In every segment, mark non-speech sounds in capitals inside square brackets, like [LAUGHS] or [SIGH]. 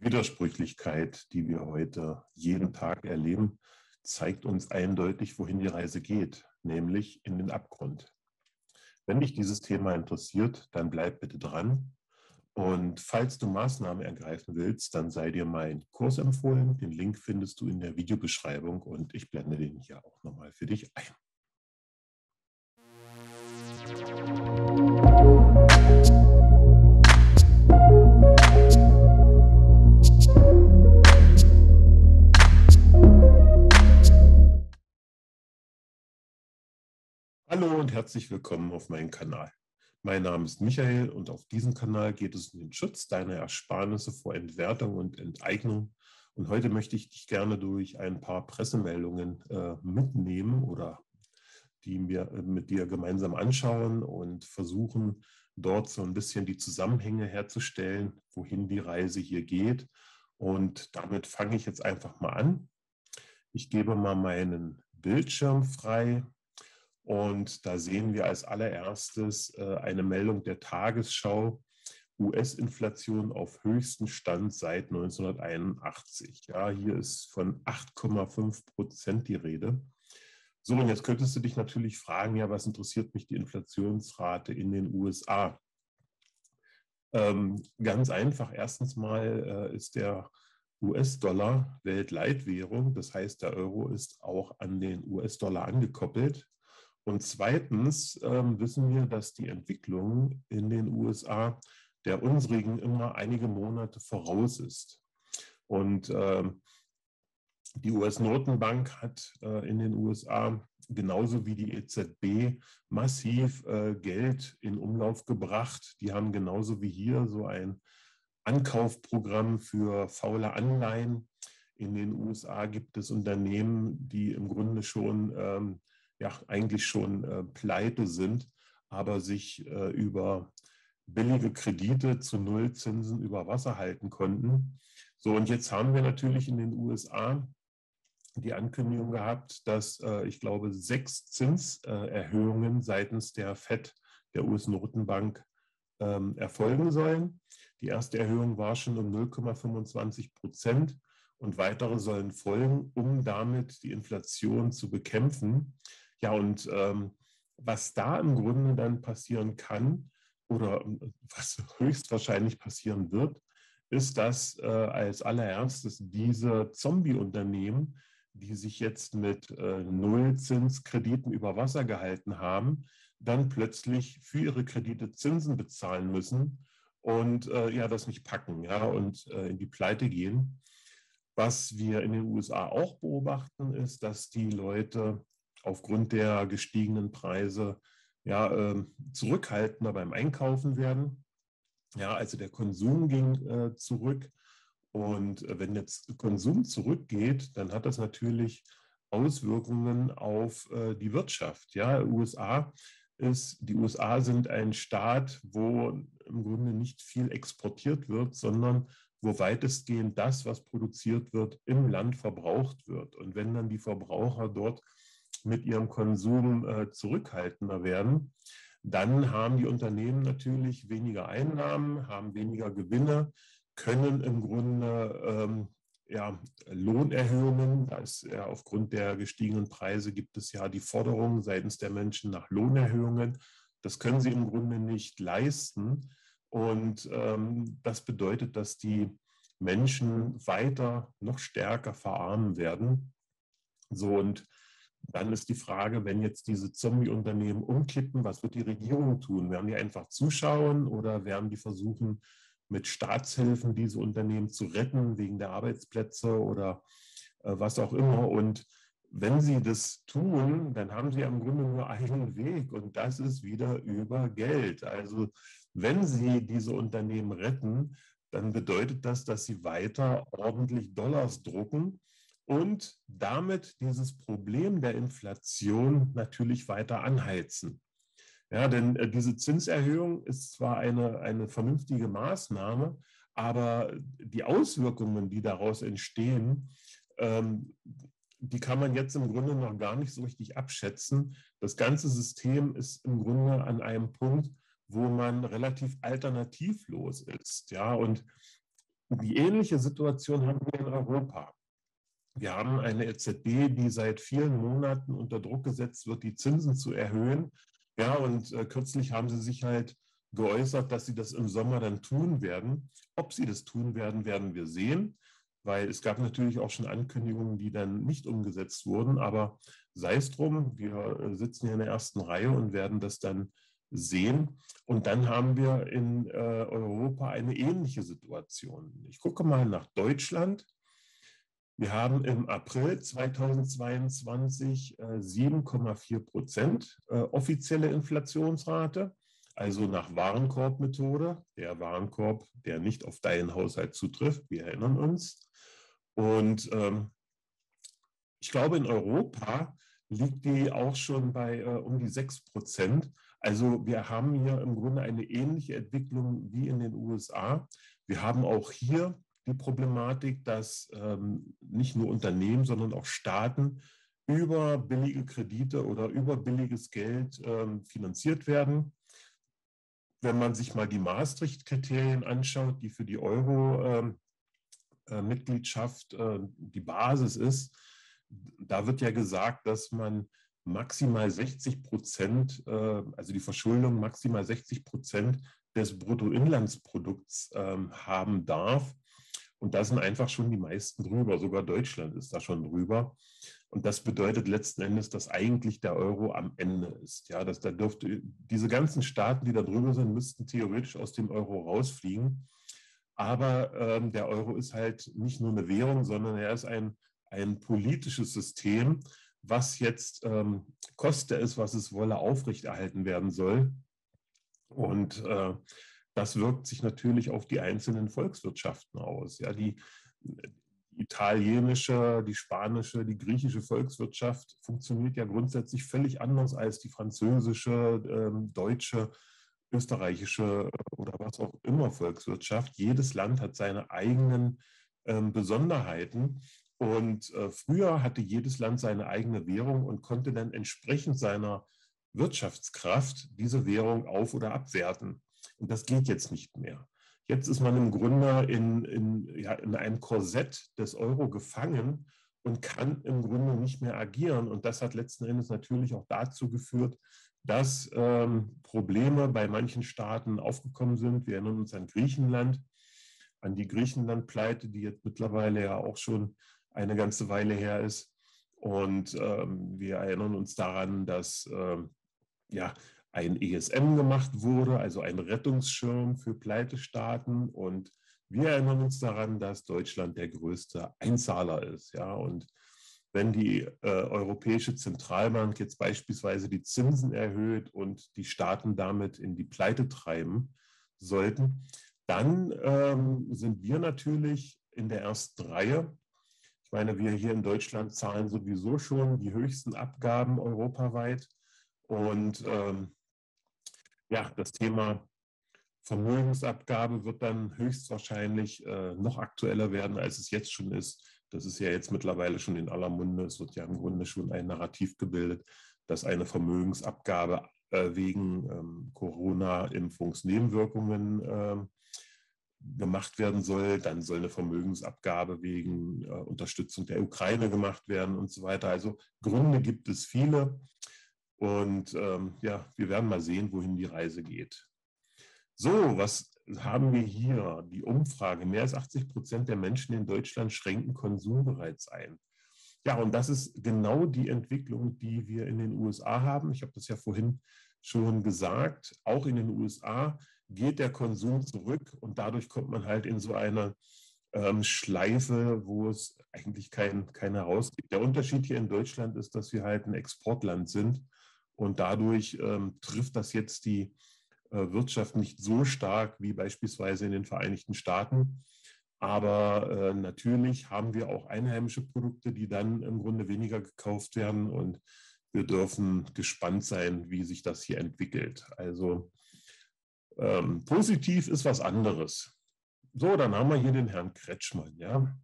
Widersprüchlichkeit, die wir heute jeden Tag erleben, zeigt uns eindeutig, wohin die Reise geht, nämlich in den Abgrund. Wenn dich dieses Thema interessiert, dann bleib bitte dran. Und falls du Maßnahmen ergreifen willst, dann sei dir mein Kurs empfohlen. Den Link findest du in der Videobeschreibung und ich blende den hier auch nochmal für dich ein. Hallo und herzlich willkommen auf meinem Kanal. Mein Name ist Michael und auf diesem Kanal geht es um den Schutz deiner Ersparnisse vor Entwertung und Enteignung. Und heute möchte ich dich gerne durch ein paar Pressemeldungen äh, mitnehmen oder die wir äh, mit dir gemeinsam anschauen und versuchen, dort so ein bisschen die Zusammenhänge herzustellen, wohin die Reise hier geht. Und damit fange ich jetzt einfach mal an. Ich gebe mal meinen Bildschirm frei. Und da sehen wir als allererstes äh, eine Meldung der Tagesschau. US-Inflation auf höchsten Stand seit 1981. Ja, hier ist von 8,5 Prozent die Rede. So, und jetzt könntest du dich natürlich fragen, ja, was interessiert mich die Inflationsrate in den USA? Ähm, ganz einfach. Erstens mal äh, ist der US-Dollar Weltleitwährung. Das heißt, der Euro ist auch an den US-Dollar angekoppelt. Und zweitens ähm, wissen wir, dass die Entwicklung in den USA der unsrigen immer einige Monate voraus ist. Und ähm, die US-Notenbank hat äh, in den USA genauso wie die EZB massiv äh, Geld in Umlauf gebracht. Die haben genauso wie hier so ein Ankaufprogramm für faule Anleihen. In den USA gibt es Unternehmen, die im Grunde schon ähm, ja eigentlich schon äh, pleite sind, aber sich äh, über billige Kredite zu Nullzinsen über Wasser halten konnten. So, und jetzt haben wir natürlich in den USA die Ankündigung gehabt, dass äh, ich glaube, sechs Zinserhöhungen seitens der FED, der US-Notenbank, ähm, erfolgen sollen. Die erste Erhöhung war schon um 0,25 Prozent und weitere sollen folgen, um damit die Inflation zu bekämpfen. Ja, und ähm, was da im Grunde dann passieren kann oder ähm, was [LAUGHS] höchstwahrscheinlich passieren wird, ist, dass äh, als allererstes diese Zombie-Unternehmen, die sich jetzt mit äh, Nullzinskrediten über Wasser gehalten haben, dann plötzlich für ihre Kredite Zinsen bezahlen müssen und äh, ja, das nicht packen ja, und äh, in die Pleite gehen. Was wir in den USA auch beobachten, ist, dass die Leute aufgrund der gestiegenen Preise ja, äh, zurückhaltender beim Einkaufen werden. Ja, also der Konsum ging äh, zurück. Und äh, wenn jetzt Konsum zurückgeht, dann hat das natürlich Auswirkungen auf äh, die Wirtschaft. Ja, USA ist, die USA sind ein Staat, wo im Grunde nicht viel exportiert wird, sondern wo weitestgehend das, was produziert wird, im Land verbraucht wird. Und wenn dann die Verbraucher dort mit ihrem Konsum äh, zurückhaltender werden, dann haben die Unternehmen natürlich weniger Einnahmen, haben weniger Gewinne, können im Grunde ähm, ja, Lohnerhöhungen, da ist ja aufgrund der gestiegenen Preise gibt es ja die Forderung seitens der Menschen nach Lohnerhöhungen. Das können sie im Grunde nicht leisten. Und ähm, das bedeutet, dass die Menschen weiter noch stärker verarmen werden. So und dann ist die Frage, wenn jetzt diese Zombie-Unternehmen umkippen, was wird die Regierung tun? Werden die einfach zuschauen oder werden die versuchen, mit Staatshilfen diese Unternehmen zu retten wegen der Arbeitsplätze oder äh, was auch immer? Und wenn sie das tun, dann haben sie im Grunde nur einen Weg und das ist wieder über Geld. Also wenn sie diese Unternehmen retten, dann bedeutet das, dass sie weiter ordentlich Dollars drucken und damit dieses Problem der Inflation natürlich weiter anheizen. Ja, denn äh, diese Zinserhöhung ist zwar eine, eine vernünftige Maßnahme, aber die Auswirkungen, die daraus entstehen, ähm, die kann man jetzt im Grunde noch gar nicht so richtig abschätzen. Das ganze System ist im Grunde an einem Punkt, wo man relativ alternativlos ist. Ja, und Die ähnliche Situation haben wir in Europa. Wir haben eine EZB, die seit vielen Monaten unter Druck gesetzt wird, die Zinsen zu erhöhen. Ja, und äh, kürzlich haben sie sich halt geäußert, dass sie das im Sommer dann tun werden. Ob sie das tun werden, werden wir sehen, weil es gab natürlich auch schon Ankündigungen, die dann nicht umgesetzt wurden. Aber sei es drum, wir äh, sitzen hier in der ersten Reihe und werden das dann sehen. Und dann haben wir in äh, Europa eine ähnliche Situation. Ich gucke mal nach Deutschland. Wir haben im April 2022 äh, 7,4 Prozent äh, offizielle Inflationsrate, also nach Warenkorbmethode, der Warenkorb, der nicht auf deinen Haushalt zutrifft. Wir erinnern uns. Und ähm, ich glaube, in Europa liegt die auch schon bei äh, um die 6 Prozent. Also wir haben hier im Grunde eine ähnliche Entwicklung wie in den USA. Wir haben auch hier die Problematik, dass ähm, nicht nur Unternehmen, sondern auch Staaten über billige Kredite oder über billiges Geld ähm, finanziert werden. Wenn man sich mal die Maastricht-Kriterien anschaut, die für die Euro-Mitgliedschaft ähm, äh, die Basis ist, da wird ja gesagt, dass man maximal 60 Prozent, äh, also die Verschuldung maximal 60 Prozent des Bruttoinlandsprodukts ähm, haben darf. Und da sind einfach schon die meisten drüber, sogar Deutschland ist da schon drüber. Und das bedeutet letzten Endes, dass eigentlich der Euro am Ende ist. Ja, dass da dürfte, diese ganzen Staaten, die da drüber sind, müssten theoretisch aus dem Euro rausfliegen. Aber ähm, der Euro ist halt nicht nur eine Währung, sondern er ist ein, ein politisches System, was jetzt ähm, koste es, was es wolle, aufrechterhalten werden soll. Und äh, das wirkt sich natürlich auf die einzelnen Volkswirtschaften aus. Ja, die, italienische, die spanische, die griechische Volkswirtschaft funktioniert ja grundsätzlich völlig anders als die französische, ähm, deutsche, österreichische oder was auch immer Volkswirtschaft. Jedes Land hat seine eigenen ähm, Besonderheiten. Und äh, früher hatte jedes Land seine eigene Währung und konnte dann entsprechend seiner Wirtschaftskraft diese Währung auf- oder abwerten. Und das geht jetzt nicht mehr. Jetzt ist man im Grunde in, in, ja, in einem Korsett des Euro gefangen und kann im Grunde nicht mehr agieren. Und das hat letzten Endes natürlich auch dazu geführt, dass ähm, Probleme bei manchen Staaten aufgekommen sind. Wir erinnern uns an Griechenland, an die Griechenland-Pleite, die jetzt mittlerweile ja auch schon eine ganze Weile her ist. Und ähm, wir erinnern uns daran, dass ähm, ja, ein ESM gemacht wurde, also ein Rettungsschirm für Pleitestaaten. Und wir erinnern uns daran, dass Deutschland der größte Einzahler ist. Ja, und wenn die äh, Europäische Zentralbank jetzt beispielsweise die Zinsen erhöht und die Staaten damit in die Pleite treiben sollten, dann ähm, sind wir natürlich in der ersten Reihe ich meine, wir hier in Deutschland zahlen sowieso schon die höchsten Abgaben europaweit. Und ähm, ja, das Thema Vermögensabgabe wird dann höchstwahrscheinlich äh, noch aktueller werden, als es jetzt schon ist. Das ist ja jetzt mittlerweile schon in aller Munde. Es wird ja im Grunde schon ein Narrativ gebildet, dass eine Vermögensabgabe äh, wegen ähm, Corona-Impfungsnebenwirkungen äh, gemacht werden soll. Dann soll eine Vermögensabgabe wegen äh, Unterstützung der Ukraine gemacht werden und so weiter. Also Gründe gibt es viele. Und ähm, ja, wir werden mal sehen, wohin die Reise geht. So, was haben wir hier? Die Umfrage. Mehr als 80 Prozent der Menschen in Deutschland schränken Konsum bereits ein. Ja, und das ist genau die Entwicklung, die wir in den USA haben. Ich habe das ja vorhin schon gesagt. Auch in den USA geht der Konsum zurück und dadurch kommt man halt in so eine ähm, Schleife, wo es eigentlich kein, kein Heraus gibt. Der Unterschied hier in Deutschland ist, dass wir halt ein Exportland sind und dadurch ähm, trifft das jetzt die äh, Wirtschaft nicht so stark wie beispielsweise in den Vereinigten Staaten. Aber äh, natürlich haben wir auch einheimische Produkte, die dann im Grunde weniger gekauft werden und wir dürfen gespannt sein, wie sich das hier entwickelt. Also ähm, positiv ist was anderes. So, dann haben wir hier den Herrn Kretschmann. Ja.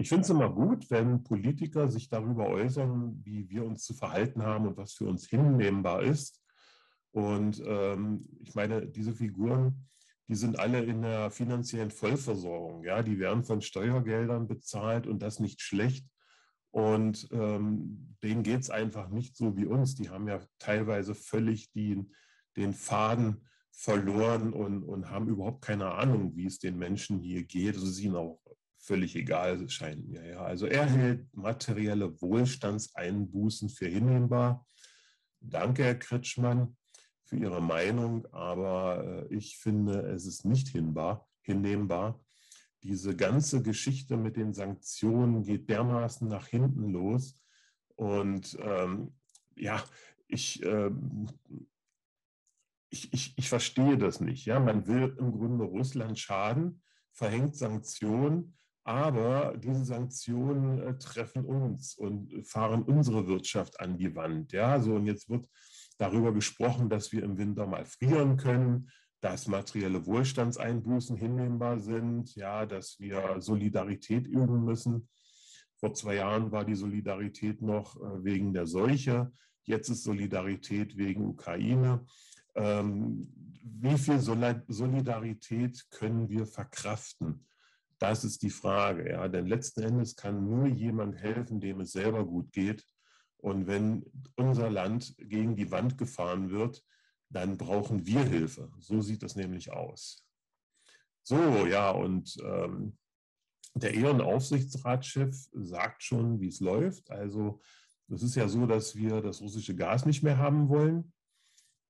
Ich finde es immer gut, wenn Politiker sich darüber äußern, wie wir uns zu verhalten haben und was für uns hinnehmbar ist. Und ähm, ich meine, diese Figuren, die sind alle in der finanziellen Vollversorgung. Ja, die werden von Steuergeldern bezahlt und das nicht schlecht. Und ähm, denen geht es einfach nicht so wie uns. Die haben ja teilweise völlig den, den Faden verloren und, und haben überhaupt keine Ahnung, wie es den Menschen hier geht. Also ist ihnen auch völlig egal, scheint mir. Ja. Also er hält materielle Wohlstandseinbußen für hinnehmbar. Danke, Herr Kretschmann, für Ihre Meinung, aber äh, ich finde, es ist nicht hinbar, hinnehmbar. Diese ganze Geschichte mit den Sanktionen geht dermaßen nach hinten los. Und ähm, ja, ich, äh, ich, ich, ich verstehe das nicht. Ja? Man will im Grunde Russland schaden, verhängt Sanktionen, aber diese Sanktionen äh, treffen uns und fahren unsere Wirtschaft an die Wand. Ja, so und jetzt wird darüber gesprochen, dass wir im Winter mal frieren können, dass materielle Wohlstandseinbußen hinnehmbar sind, ja, dass wir Solidarität üben müssen. Vor zwei Jahren war die Solidarität noch äh, wegen der Seuche, jetzt ist Solidarität wegen Ukraine. Ähm, wie viel Solidarität können wir verkraften? Das ist die Frage, ja. Denn letzten Endes kann nur jemand helfen, dem es selber gut geht. Und wenn unser Land gegen die Wand gefahren wird, dann brauchen wir Hilfe. So sieht das nämlich aus. So, ja, und ähm, der Ehrenaufsichtsratschef sagt schon, wie es läuft. Also es ist ja so, dass wir das russische Gas nicht mehr haben wollen.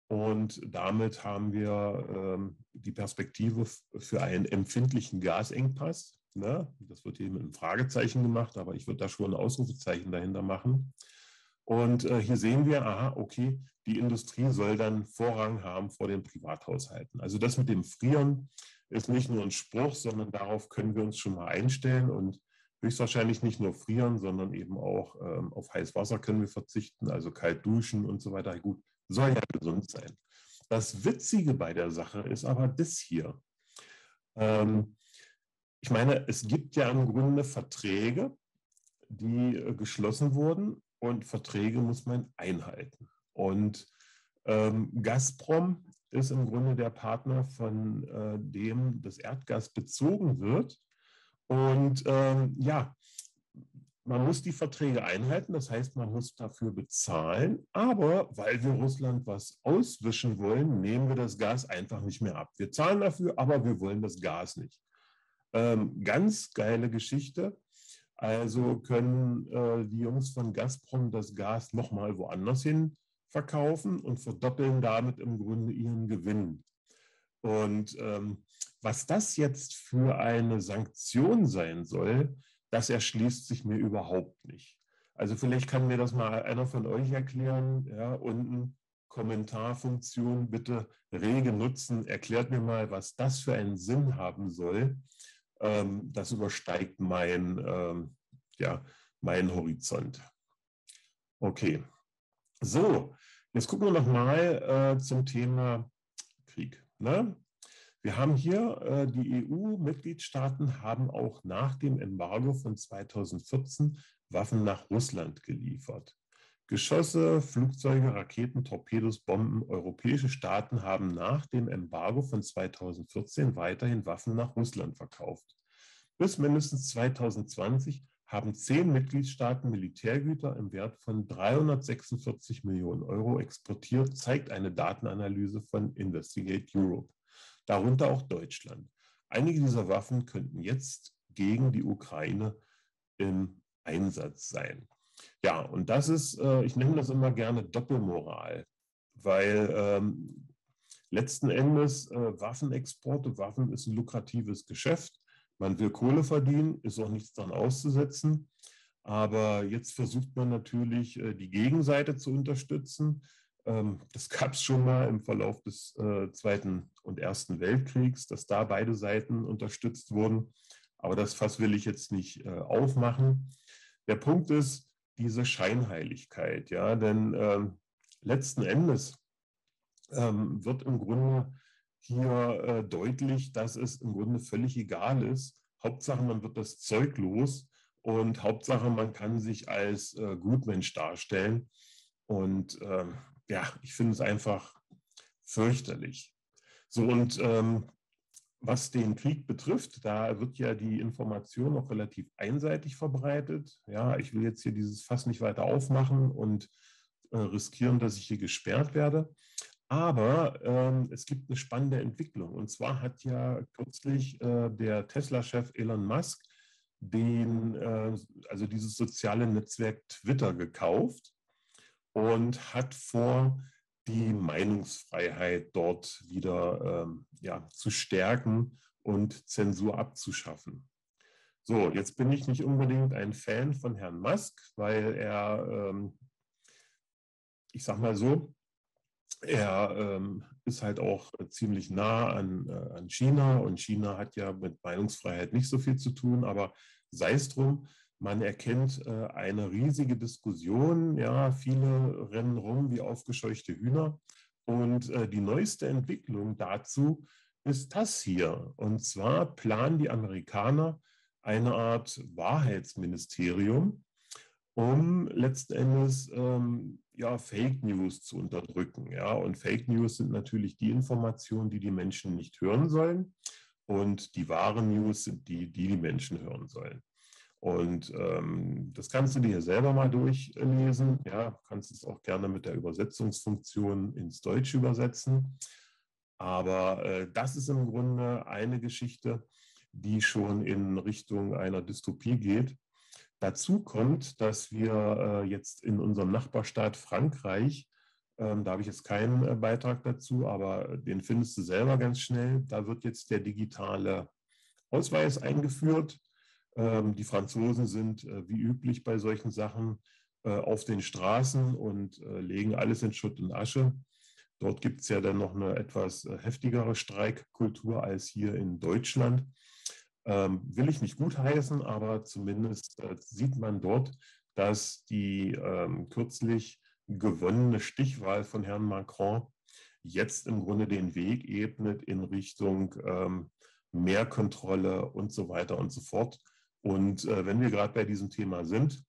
Und damit haben wir ähm, die Perspektive für einen empfindlichen Gasengpass. Ne? Das wird hier mit einem Fragezeichen gemacht, aber ich würde da schon ein Ausrufezeichen dahinter machen. Und äh, hier sehen wir, aha, okay, die Industrie soll dann Vorrang haben vor den Privathaushalten. Also das mit dem Frieren ist nicht nur ein Spruch, sondern darauf können wir uns schon mal einstellen und höchstwahrscheinlich nicht nur frieren, sondern eben auch ähm, auf heißes Wasser können wir verzichten, also kalt duschen und so weiter. Gut, soll ja gesund sein. Das Witzige bei der Sache ist aber das hier. Ähm, ich meine, es gibt ja im Grunde Verträge, die äh, geschlossen wurden und Verträge muss man einhalten. Und ähm, Gazprom ist im Grunde der Partner, von äh, dem das Erdgas bezogen wird. Und ähm, ja, man muss die Verträge einhalten, das heißt, man muss dafür bezahlen. Aber weil wir Russland was auswischen wollen, nehmen wir das Gas einfach nicht mehr ab. Wir zahlen dafür, aber wir wollen das Gas nicht. Ähm, ganz geile Geschichte. Also können äh, die Jungs von Gazprom das Gas nochmal woanders hin verkaufen und verdoppeln damit im Grunde ihren Gewinn. Und ähm, was das jetzt für eine Sanktion sein soll, das erschließt sich mir überhaupt nicht. Also vielleicht kann mir das mal einer von euch erklären. Ja, unten Kommentarfunktion bitte rege nutzen. Erklärt mir mal, was das für einen Sinn haben soll. Ähm, das übersteigt mein, ähm, ja, meinen Horizont. Okay, so, jetzt gucken wir nochmal äh, zum Thema Krieg. Ne? Wir haben hier, äh, die EU-Mitgliedstaaten haben auch nach dem Embargo von 2014 Waffen nach Russland geliefert. Geschosse, Flugzeuge, Raketen, Torpedos, Bomben. Europäische Staaten haben nach dem Embargo von 2014 weiterhin Waffen nach Russland verkauft. Bis mindestens 2020 haben zehn Mitgliedstaaten Militärgüter im Wert von 346 Millionen Euro exportiert, zeigt eine Datenanalyse von Investigate Europe darunter auch Deutschland. Einige dieser Waffen könnten jetzt gegen die Ukraine im Einsatz sein. Ja, und das ist, äh, ich nenne das immer gerne Doppelmoral, weil ähm, letzten Endes äh, Waffenexporte, Waffen ist ein lukratives Geschäft. Man will Kohle verdienen, ist auch nichts daran auszusetzen. Aber jetzt versucht man natürlich, äh, die Gegenseite zu unterstützen. Ähm, das gab es schon mal im Verlauf des äh, Zweiten und Ersten Weltkriegs, dass da beide Seiten unterstützt wurden. Aber das Fass will ich jetzt nicht äh, aufmachen. Der Punkt ist diese Scheinheiligkeit, ja, denn ähm, letzten Endes ähm, wird im Grunde hier äh, deutlich, dass es im Grunde völlig egal ist. Hauptsache, man wird das Zeug los und Hauptsache, man kann sich als äh, Gutmensch darstellen. Und ähm, ja, ich finde es einfach fürchterlich. So und ähm, was den Krieg betrifft, da wird ja die Information noch relativ einseitig verbreitet. Ja, ich will jetzt hier dieses Fass nicht weiter aufmachen und äh, riskieren, dass ich hier gesperrt werde. Aber ähm, es gibt eine spannende Entwicklung. Und zwar hat ja kürzlich äh, der Tesla-Chef Elon Musk den, äh, also dieses soziale Netzwerk Twitter gekauft und hat vor, die Meinungsfreiheit dort wieder ähm, ja, zu stärken und Zensur abzuschaffen. So, jetzt bin ich nicht unbedingt ein Fan von Herrn Musk, weil er, ähm, ich sag mal so, er ähm, ist halt auch ziemlich nah an, äh, an China und China hat ja mit Meinungsfreiheit nicht so viel zu tun, aber sei es drum, man erkennt äh, eine riesige Diskussion. Ja, viele rennen rum wie aufgescheuchte Hühner. Und äh, die neueste Entwicklung dazu ist das hier. Und zwar planen die Amerikaner eine Art Wahrheitsministerium, um letzten Endes ähm, ja, Fake News zu unterdrücken. Ja? Und Fake News sind natürlich die Informationen, die die Menschen nicht hören sollen. Und die wahren News sind die, die die Menschen hören sollen. Und ähm, das kannst du dir selber mal durchlesen. Ja, kannst es auch gerne mit der Übersetzungsfunktion ins Deutsch übersetzen. Aber äh, das ist im Grunde eine Geschichte, die schon in Richtung einer Dystopie geht. Dazu kommt, dass wir äh, jetzt in unserem Nachbarstaat Frankreich, ähm, da habe ich jetzt keinen äh, Beitrag dazu, aber den findest du selber ganz schnell, da wird jetzt der digitale Ausweis eingeführt die Franzosen sind äh, wie üblich bei solchen Sachen äh, auf den Straßen und äh, legen alles in Schutt und Asche. Dort gibt es ja dann noch eine etwas heftigere Streikkultur als hier in Deutschland. Ähm, will ich nicht gutheißen, aber zumindest sieht man dort, dass die ähm, kürzlich gewonnene Stichwahl von Herrn Macron jetzt im Grunde den Weg ebnet in Richtung ähm, mehr Kontrolle und so weiter und so fort. Und äh, wenn wir gerade bei diesem Thema sind,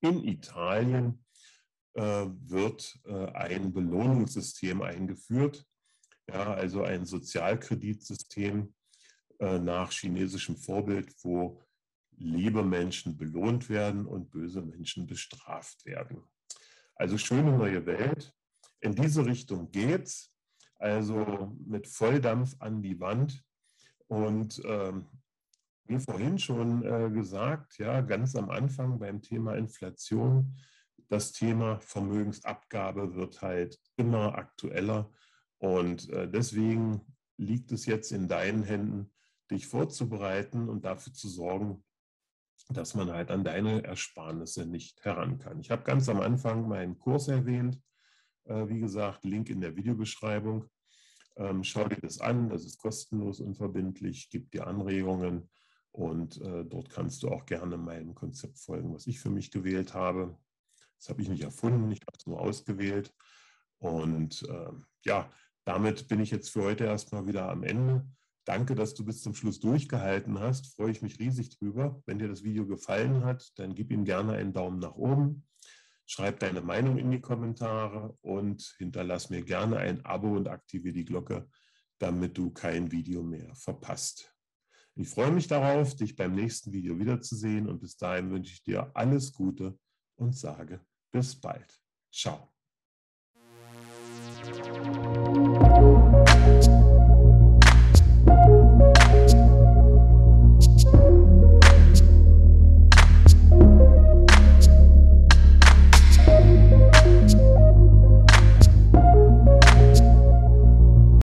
in Italien äh, wird äh, ein Belohnungssystem eingeführt, ja, also ein Sozialkreditsystem äh, nach chinesischem Vorbild, wo liebe Menschen belohnt werden und böse Menschen bestraft werden. Also schöne neue Welt. In diese Richtung geht's. Also mit Volldampf an die Wand. Und ähm, wie vorhin schon äh, gesagt, ja, ganz am Anfang beim Thema Inflation, das Thema Vermögensabgabe wird halt immer aktueller. Und äh, deswegen liegt es jetzt in deinen Händen, dich vorzubereiten und dafür zu sorgen, dass man halt an deine Ersparnisse nicht heran kann. Ich habe ganz am Anfang meinen Kurs erwähnt. Äh, wie gesagt, Link in der Videobeschreibung. Ähm, schau dir das an, das ist kostenlos, unverbindlich, gibt dir Anregungen und äh, dort kannst du auch gerne meinem Konzept folgen, was ich für mich gewählt habe. Das habe ich nicht erfunden, ich habe es nur ausgewählt. Und äh, ja, damit bin ich jetzt für heute erstmal wieder am Ende. Danke, dass du bis zum Schluss durchgehalten hast. Freue ich mich riesig drüber. Wenn dir das Video gefallen hat, dann gib ihm gerne einen Daumen nach oben. Schreib deine Meinung in die Kommentare und hinterlass mir gerne ein Abo und aktiviere die Glocke, damit du kein Video mehr verpasst. Ich freue mich darauf, dich beim nächsten Video wiederzusehen und bis dahin wünsche ich dir alles Gute und sage bis bald. Ciao.